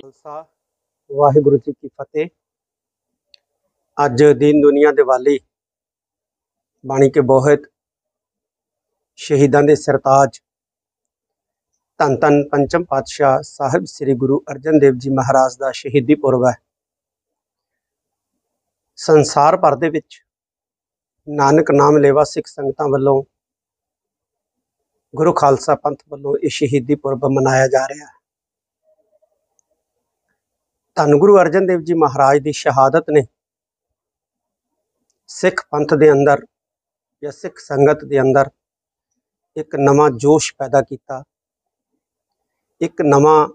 ਖਾਲਸਾ ਵਾਹਿਗੁਰੂ ਜੀ ਕੀ ਫਤਿਹ। ਅੱਜ ਦੀਨ ਦੁਨੀਆ ਦੀਵਾਲੀ ਬਾਣੀ ਕੇ ਬਹੁਤ ਸ਼ਹੀਦਾਂ ਦੇ ਸਰਤਾਜ ਧੰਨ ਧੰਨ ਪੰਚਮ ਪਾਤਸ਼ਾਹ ਸਾਹਿਬ ਸ੍ਰੀ ਗੁਰੂ ਅਰਜਨ ਦੇਵ ਜੀ ਮਹਾਰਾਜ ਦਾ ਸ਼ਹੀਦੀ ਪੁਰਬ ਹੈ। ਸੰਸਾਰ ਭਰ ਦੇ ਵਿੱਚ ਨਾਨਕ ਨਾਮ ਲੇਵਾ ਸਿੱਖ ਸੰਗਤਾਂ ਵੱਲੋਂ, ਗੁਰੂ ਖਾਲਸਾ ਪੰਥ ਵੱਲੋਂ ਇਹ ਸ਼ਹੀਦੀ ਪੁਰਬ ਮਨਾਇਆ ਜਾ ਰਿਹਾ ਹੈ। ਧੰਨ ਗੁਰੂ ਅਰਜਨ ਦੇਵ ਜੀ ਮਹਾਰਾਜ ਦੀ ਸ਼ਹਾਦਤ ਨੇ ਸਿੱਖ ਪੰਥ ਦੇ ਅੰਦਰ ਜਾਂ ਸਿੱਖ ਸੰਗਤ ਦੇ ਅੰਦਰ ਇੱਕ ਨਵਾਂ ਜੋਸ਼ ਪੈਦਾ ਕੀਤਾ। ਇੱਕ ਨਵਾਂ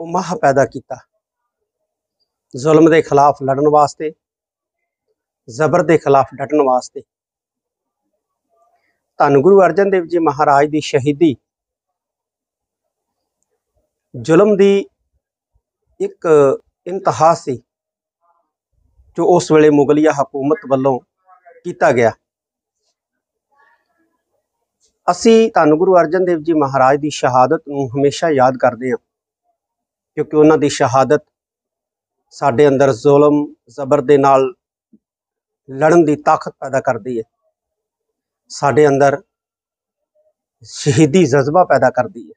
ਉਮਾ ਪੈਦਾ ਕੀਤਾ। ਜ਼ੁਲਮ ਦੇ ਖਿਲਾਫ ਲੜਨ ਵਾਸਤੇ, ਜ਼ਬਰ ਦੇ ਖਿਲਾਫ ਡਟਣ ਵਾਸਤੇ। ਧੰਨ ਗੁਰੂ ਅਰਜਨ ਦੇਵ ਜੀ ਮਹਾਰਾਜ ਦੀ ਸ਼ਹੀਦੀ। ਜ਼ੁਲਮ ਦੀ ਇੱਕ ਇੰਤਹਾ ਸੀ, ਜੋ ਉਸ ਵੇਲੇ ਮੁਗਲਿਆ ਹਕੂਮਤ ਵੱਲੋਂ ਕੀਤਾ ਗਿਆ। ਅਸੀਂ ਧੰਨ ਗੁਰੂ ਅਰਜਨ ਦੇਵ ਜੀ ਮਹਾਰਾਜ ਦੀ ਸ਼ਹਾਦਤ ਨੂੰ ਹਮੇਸ਼ਾ ਯਾਦ ਕਰਦੇ ਹਾਂ, ਕਿਉਂਕਿ ਉਹਨਾਂ ਦੀ ਸ਼ਹਾਦਤ ਸਾਡੇ ਅੰਦਰ ਜ਼ੁਲਮ, ਜ਼ਬਰ ਦੇ ਨਾਲ ਲੜਨ ਦੀ ਤਾਕਤ ਪੈਦਾ ਕਰਦੀ ਹੈ। ਸਾਡੇ ਅੰਦਰ ਸ਼ਹੀਦੀ ਜਜ਼ਬਾ ਪੈਦਾ ਕਰਦੀ ਹੈ।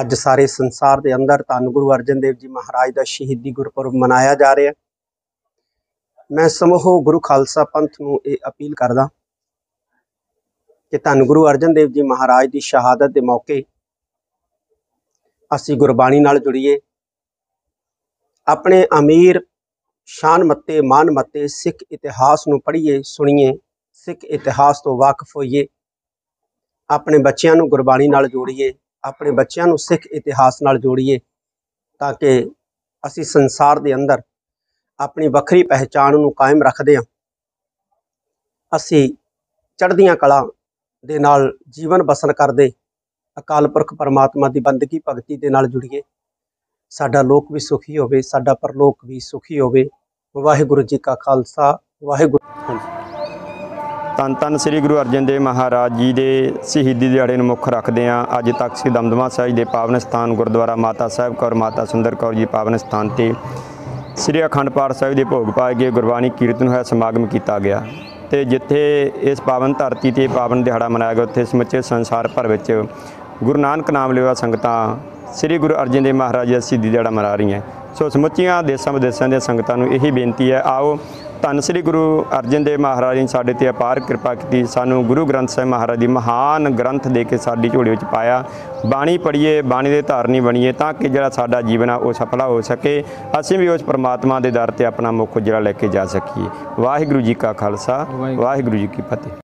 ਅੱਜ ਸਾਰੇ ਸੰਸਾਰ ਦੇ ਅੰਦਰ ਧੰਨ ਗੁਰੂ ਅਰਜਨ ਦੇਵ ਜੀ ਮਹਾਰਾਜ ਦਾ ਸ਼ਹੀਦੀ ਗੁਰਪੁਰਬ ਮਨਾਇਆ ਜਾ ਰਿਹਾ ਮੈਂ ਸਮੂਹ ਗੁਰੂ ਖਾਲਸਾ ਪੰਥ ਨੂੰ ਇਹ ਅਪੀਲ ਕਰਦਾ ਕਿ ਧੰਨ ਗੁਰੂ ਅਰਜਨ ਦੇਵ ਜੀ ਮਹਾਰਾਜ ਦੀ ਸ਼ਹਾਦਤ ਦੇ ਮੌਕੇ ਅਸੀਂ ਗੁਰਬਾਣੀ ਨਾਲ ਜੁੜੀਏ। ਆਪਣੇ ਅਮੀਰ, ਸ਼ਾਨ ਮੱਤੇ, ਮਾਨ ਮੱਤੇ, ਸਿੱਖ ਇਤਿਹਾਸ ਨੂੰ ਪੜ੍ਹੀਏ, ਸੁਣੀਏ, ਸਿੱਖ ਇਤਿਹਾਸ ਤੋਂ ਵਾਕਿਫ ਹੋਈਏ। ਆਪਣੇ ਬੱਚਿਆਂ ਨੂੰ ਗੁਰਬਾਣੀ ਨਾਲ ਜੋੜੀਏ, ਆਪਣੇ ਬੱਚਿਆਂ ਨੂੰ ਸਿੱਖ ਇਤਿਹਾਸ ਨਾਲ ਜੋੜੀਏ ਤਾਂ ਕਿ ਅਸੀਂ ਸੰਸਾਰ ਦੇ ਅੰਦਰ ਆਪਣੀ ਵੱਖਰੀ ਪਹਿਚਾਣ ਨੂੰ ਕਾਇਮ ਰੱਖਦੇ ਹਾਂ। ਅਸੀਂ ਚੜ੍ਹਦੀਆਂ ਕਲਾ ਦੇ ਨਾਲ ਜੀਵਨ ਬਸਰ ਕਰਦੇ ਅਕਾਲ ਪੁਰਖ ਪਰਮਾਤਮਾ ਦੀ ਬੰਦਗੀ ਭਗਤੀ ਦੇ ਨਾਲ ਜੁੜੀਏ। ਸਾਡਾ ਲੋਕ ਵੀ ਸੁਖੀ ਹੋਵੇ, ਸਾਡਾ ਪਰਲੋਕ ਵੀ ਸੁਖੀ ਹੋਵੇ। ਵਾਹਿਗੁਰੂ ਜੀ ਕਾ ਖਾਲਸਾ, ਵਾਹਿਗੁਰੂ ਤਨ ਤਨ ਸ੍ਰੀ ਗੁਰੂ ਅਰਜਨ ਦੇਵ ਮਹਾਰਾਜ ਜੀ ਦੇ ਸ਼ਹੀਦੀ ਦਿਹਾੜੇ ਨੂੰ ਮੁੱਖ ਰੱਖਦੇ ਹਾਂ। ਅੱਜ ਤੱਕ ਸ੍ਰੀ ਦਮਦਮਾ ਸਾਹਿਬ ਦੇ ਪਾਵਨ ਸਥਾਨ ਗੁਰਦੁਆਰਾ ਮਾਤਾ ਸਾਹਿਬ ਕੌਰ, ਮਾਤਾ ਸੁੰਦਰ ਕੌਰ ਜੀ ਪਾਵਨ ਸਥਾਨ ਤੇ ਸ੍ਰੀ ਅਖੰਡ ਪਾਠ ਸਾਹਿਬ ਦੇ ਭੋਗ ਪਾਏ ਗਏ ਗੁਰਬਾਣੀ ਕੀਰਤਨ ਹੋਇਆ ਸਮਾਗਮ ਕੀਤਾ ਗਿਆ। ਤੇ ਜਿੱਥੇ ਇਸ ਪਾਵਨ ਧਰਤੀ ਤੇ ਪਾਵਨ ਦਿਹਾੜਾ ਮਨਾਇਆ ਗਿਆ, ਉੱਥੇ ਸਮੁੱਚੇ ਸੰਸਾਰ ਭਰ ਵਿੱਚ ਗੁਰੂ ਨਾਨਕ ਨਾਮ ਲੈਵਾ ਸੰਗਤਾਂ, ਸ੍ਰੀ ਗੁਰੂ ਅਰਜਨ ਦੇਵ ਮਹਾਰਾਜ ਜੀ ਦਾ ਸ਼ਹੀਦੀ ਦਿਹਾੜਾ ਮਨਾ ਰਹੀਆਂ। ਸੋ ਸਮੁੱਚੀਆਂ ਦੇਸ਼ਾਂ ਵਿਦੇਸ਼ਾਂ ਦੀਆਂ ਸੰਗਤਾਂ ਨੂੰ ਇਹੀ ਬੇਨਤੀ ਹੈ, ਆਓ ਧੰਨ ਸ੍ਰੀ ਗੁਰੂ ਅਰਜਨ ਦੇਵ ਮਹਾਰਾਜ ਨੇ ਸਾਡੇ ਤੇ ਅਪਾਰ ਕਿਰਪਾ ਕੀਤੀ ਸਾਨੂੰ ਗੁਰੂ ਗ੍ਰੰਥ ਸਾਹਿਬ ਮਹਾਰਾਜ ਦੀ ਮਹਾਨ ਗ੍ਰੰਥ ਦੇ ਕੇ ਸਾਡੀ ਝੋਲੀ ਵਿੱਚ ਪਾਇਆ। ਬਾਣੀ ਪੜ੍ਹੀਏ ਬਾਣੀ ਦੇ ਧਾਰਨੀ ਬਣੀਏ ਤਾਂ ਕਿ ਜਿਹੜਾ ਸਾਡਾ ਜੀਵਨ ਆ ਉਹ ਸਫਲਾ ਹੋ ਸਕੇ। ਅਸੀਂ ਵੀ ਉਸ ਪਰਮਾਤਮਾ ਦੇ ਦਰ ਤੇ ਆਪਣਾ ਮੁੱਖ ਜਿਹੜਾ ਲੈ ਕੇ ਜਾ ਸਕੀਏ। ਵਾਹਿਗੁਰੂ ਜੀ ਕਾ ਖਾਲਸਾ ਵਾਹਿਗੁਰੂ ਜੀ ਕੀ ਫਤਿਹ।